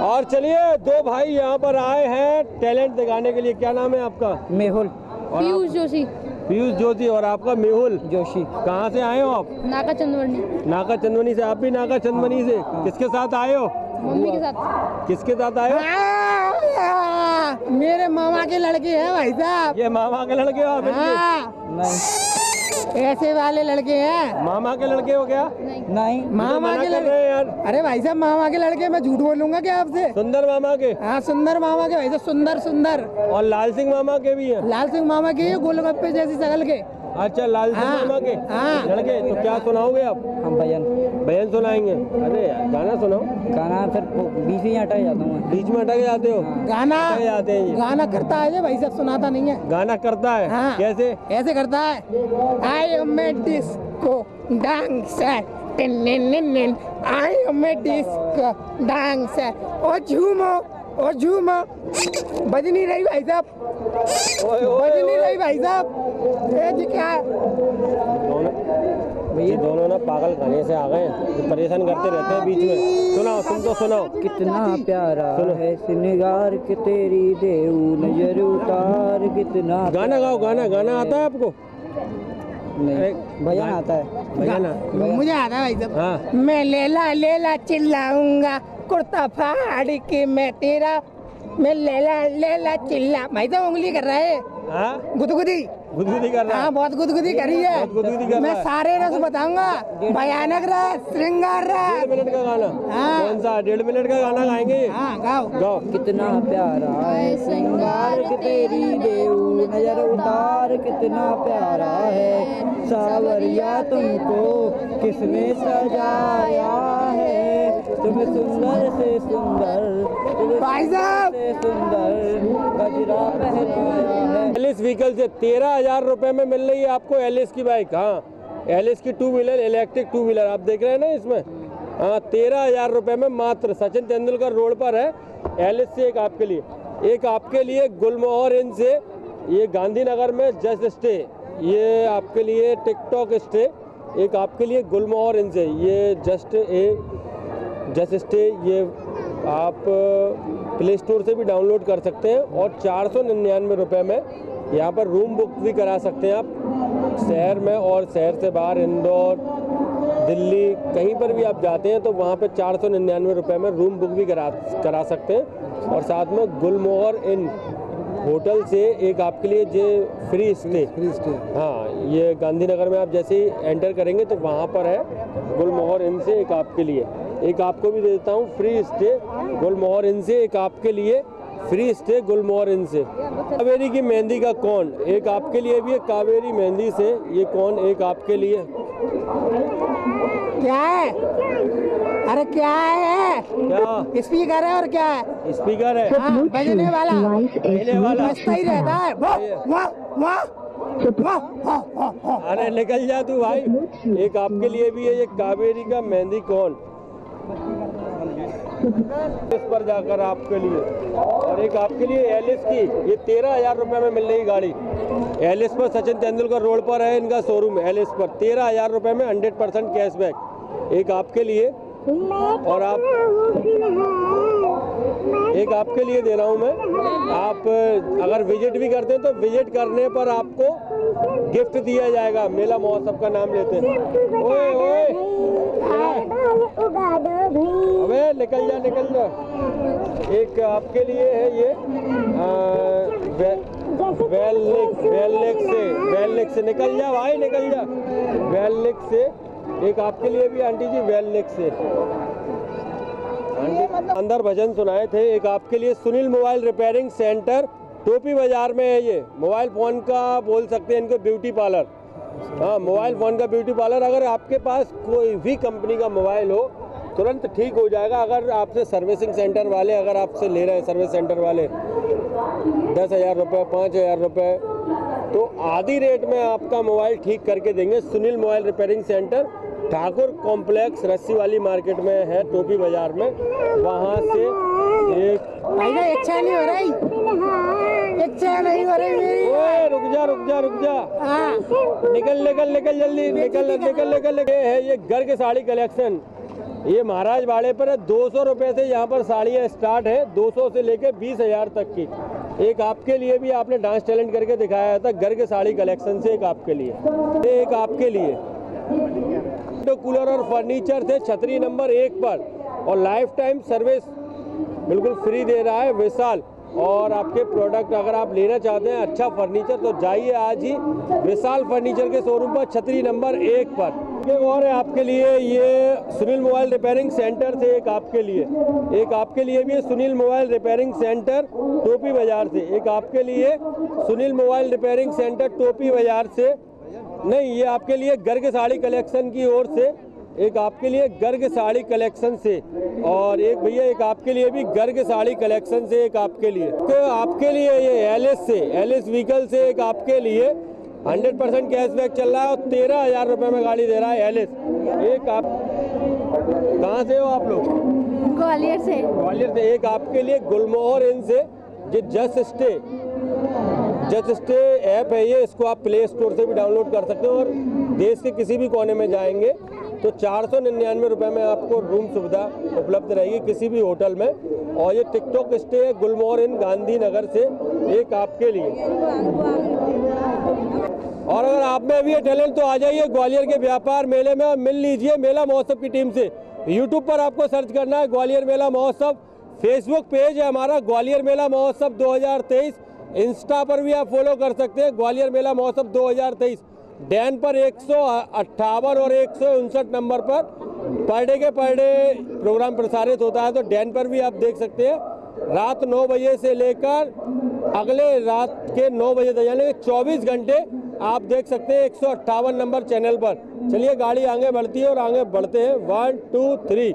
और चलिए दो भाई यहाँ पर आए हैं टैलेंट दिखाने के लिए। क्या नाम है आपका? मेहुल। और पीयूष जोशी। पीयूष जोशी और आपका मेहुल? जोशी। कहाँ से आए हो आप? नाका चंदवरनी नाका चंदवनी से। आप भी नाका चंदवनी से? किसके साथ आए हो? मम्मी के साथ। किसके साथ आए हो? मेरे मामा के लड़के हैं भाई साहब। ये मामा के लड़के हो आप? हाँ। ऐसे वाले लड़के हैं। मामा के लड़के हो क्या नहीं। नहीं मामा के लड़के यार। अरे भाई साहब मामा के लड़के मैं झूठ बोलूँगा क्या आपसे? सुंदर मामा के। हाँ सुंदर मामा के भाई साहब सुंदर सुंदर। और लाल सिंह मामा के भी है। लाल सिंह मामा के गोलगप्पे जैसी सगल के। अच्छा लाल सिंह हाँ, मामा के। हाँ। लड़के तो क्या सुनाओगे आप? हम भजन। भजन सुनाएँगे? अरे गाना सुनाओ। गाना फिर बीच ही हटा जाता हूँ बीच में अटक जाते हो? गाना? जाते हैं गाना करता है भाई साहब सुनाता नहीं है। गाना करता है? हाँ। कैसे? ऐसे करता है। I am a disco dancer I am a disco dancer ओ झूमो ओ झूमो। बज नहीं रही भाई साहब। ओए, ओए, बज भाई साहब ये जी क्या? है? दोनों ये दोनों ना पागल खाने से आ गए हैं। ये परेशान करते रहते हैं बीच में। सुनाओ तुम तो सुनाओ। कितना प्यारा सुनो। है सिंगार के तेरी देऊ नज़र उतार। कितना गाना गाओ गाना गाना आता है आपको? नहीं भजन आता है। भजन मुझे आता है भाई साहब। हाँ। मैं लेला लेला चिल्लाऊँगा कुर्ता फाड़ के मैं तेरा मैं लेला लेला चिल्ला। भाई साहब उंगली कर रहा है। हाँ? गुदगुदी। गुदगुदी कर रहा हाँ। है बहुत गुदगुदी करी है। गुदगुदी कर मैं। सारे रस बताऊँगा। भयानक रस श्रृंगार डेढ़ रस मिनट का गाना। हाँ। कौन सा? डेढ़ मिनट का गाना गाएँगे? हाँ गाओ। गाओ। कितना प्यारा है श्रृंगार तेरी देऊ नज़र उतार कितना प्यारा है। सावरिया तुमको किसने सजाया है। सुंदर सुंदर भाई साहब। सुंदर एलिस व्हीकल से तेरह हज़ार रुपए में मिल रही है आपको एलिस की बाइक हाँ। एलिस की two wheeler electric two wheeler आप देख रहे हैं ना इसमें? हाँ तेरह हज़ार रुपए में मात्र सचिन तेंदुलकर रोड पर है एलिस से एक आपके लिए। एक आपके लिए गुलमोहर इन से ये गांधीनगर में जस्ट स्टे ये आपके लिए टिकटॉक स्टे एक आपके लिए गुलमोहर इन से ये जस्ट ए जस्ट स्टे ये आप प्ले स्टोर से भी डाउनलोड कर सकते हैं और चार सौ निन्यानवे रुपये में यहाँ पर रूम बुक भी करा सकते हैं आप। शहर में और शहर से बाहर, इंदौर, दिल्ली, कहीं पर भी आप जाते हैं तो वहाँ पर चार सौ निन्यानवे रुपये में रूम बुक भी करा करा सकते हैं। और साथ में गुलमोहर इन होटल से एक आपके लिए जो फ्री स्टे। फ्री स्टे हाँ ये गांधीनगर में आप जैसे ही एंटर करेंगे तो वहाँ पर है गुलमोहर इन से एक आपके लिए। एक आपको भी दे देता हूँ फ्री स्टे गुलमोहर इन से एक आपके लिए फ्री स्टे गुलमोहर इन से कावेरी की मेहंदी का कौन? एक आपके लिए भी है कावेरी मेहंदी से ये कौन एक आपके लिए? क्या है? अरे क्या है? क्या? स्पीकर है और क्या है? स्पीकर है। हाँ, बजने वाला। पहले वाला। बजता ही रहता है। वाह, वाह, वाह। अरे निकल जा तू भाई। एक आपके लिए भी है ये कावेरी का मेहंदी कौन? इस पर जाकर आपके लिए। और एक आपके लिए एलिस की। ये तेरह हज़ार रुपये में मिल रही गाड़ी। एलिस पर सचिन तेंदुलकर रोड पर है इनका शोरूम एलिस पर। तेरह हज़ार रुपये में हंड्रेड परसेंट कैशबैक एक आपके लिए और आप एक आपके लिए दे रहा हूँ मैं। आप अगर विज़िट भी करते हैं तो विज़िट करने पर आपको गिफ्ट दिया जाएगा। मेला महोत्सव का नाम लेते हैं। ओए ओए। अबे निकल जा निकल जा। एक आपके लिए है ये आ, वे, वेलनिक वेलनिक से वेलनिक से। निकल जा भाई निकल जा। वेलनिक से एक आपके लिए भी आंटी जी वेलनिक से आंटी अंदर भजन सुनाए थे एक आपके लिए सुनील मोबाइल रिपेयरिंग सेंटर टोपी बाज़ार में है ये। मोबाइल फ़ोन का बोल सकते हैं इनको ब्यूटी पार्लर। हाँ मोबाइल फ़ोन का ब्यूटी पार्लर अगर आपके पास कोई भी कंपनी का मोबाइल हो तुरंत ठीक हो जाएगा। अगर आपसे सर्विसिंग सेंटर वाले अगर आपसे ले रहे हैं सर्विस सेंटर वाले दस हज़ार रुपये पाँच हज़ार रुपये तो आधी रेट में आपका मोबाइल ठीक करके देंगे। Sunil mobile repairing centre Thakur complex रस्सी वाली मार्केट में है टोपी बाज़ार में। वहाँ से एक भाई साहब इच्छा नहीं हो रही। इच्छा नहीं हो रही मेरी। ओए रुक जा रुक जा रुक जा। हाँ। निकल निकल निकल जल्दी। निकल निकल निकल निकल। है ये घर के साड़ी कलेक्शन। ये महाराज वाड़े पर है दो सौ रुपये से यहाँ पर साड़ियाँ स्टार्ट है 200 से लेके बीस हज़ार तक की। एक आपके लिए भी आपने डांस टैलेंट करके दिखाया था घर के साड़ी कलेक्शन से एक आपके लिए। एक आपके लिए। तो कूलर और फर्नीचर से छतरी नंबर एक पर। और लाइफ टाइम सर्विस बिल्कुल फ्री दे रहा है विशाल। और आपके प्रोडक्ट अगर आप लेना चाहते हैं अच्छा फर्नीचर तो जाइए आज ही विशाल फर्नीचर के शोरूम पर, छतरी नंबर एक पर। और है आपके लिए, ये सुनील मोबाइल रिपेयरिंग सेंटर से एक आपके लिए। एक आपके लिए भी सुनील मोबाइल रिपेयरिंग सेंटर टोपी बाज़ार से। एक आपके लिए सुनील मोबाइल रिपेयरिंग सेंटर टोपी बाज़ार से। नहीं ये आपके लिए गर्ग साड़ी कलेक्शन की ओर से एक आपके लिए गर्ग साड़ी कलेक्शन से और एक भैया एक आपके लिए भी गर्ग साड़ी कलेक्शन से एक आपके लिए। तो आपके लिए ये एलिस से एलिस व्हीकल से एक आपके लिए हंड्रेड परसेंट कैशबैक चल रहा है और तेरह हज़ार रुपये में गाड़ी दे रहा है एलिस एक आप कहाँ से हो आप लोग? ग्वालियर से। ग्वालियर से। एक आपके लिए गुलमोहर इन से जो just stay just stay app है ये, इसको आप प्ले स्टोर से भी डाउनलोड कर सकते हो और देश के किसी भी कोने में जाएँगे तो चार सौ निन्यानवे रुपये में आपको रूम सुविधा उपलब्ध रहेगी किसी भी होटल में। और ये टिकटॉक स्टे है गुलमोहर इन गांधीनगर से, एक आपके लिए। और अगर आप में भी ये टैलेंट तो आ जाइए ग्वालियर के व्यापार मेले में मिल लीजिए मेला महोत्सव की टीम से। यूट्यूब पर आपको सर्च करना है ग्वालियर मेला महोत्सव। फेसबुक पेज है हमारा ग्वालियर मेला महोत्सव 2023 इंस्टा पर भी आप फॉलो कर सकते हैं। ग्वालियर मेला महोत्सव 2023 डैन पर एक सौ अट्ठावन और एक सौ उनसठ नंबर पर पर डे के पर डे प्रोग्राम प्रसारित होता है तो डैन पर भी आप देख सकते हैं। रात नौ बजे से लेकर अगले रात के नौ बजे तक, यानी चौबीस घंटे आप देख सकते हैं एक सौ अट्ठावन नंबर चैनल पर। चलिए, गाड़ी आगे बढ़ती है और आगे बढ़ते हैं। One, two, three.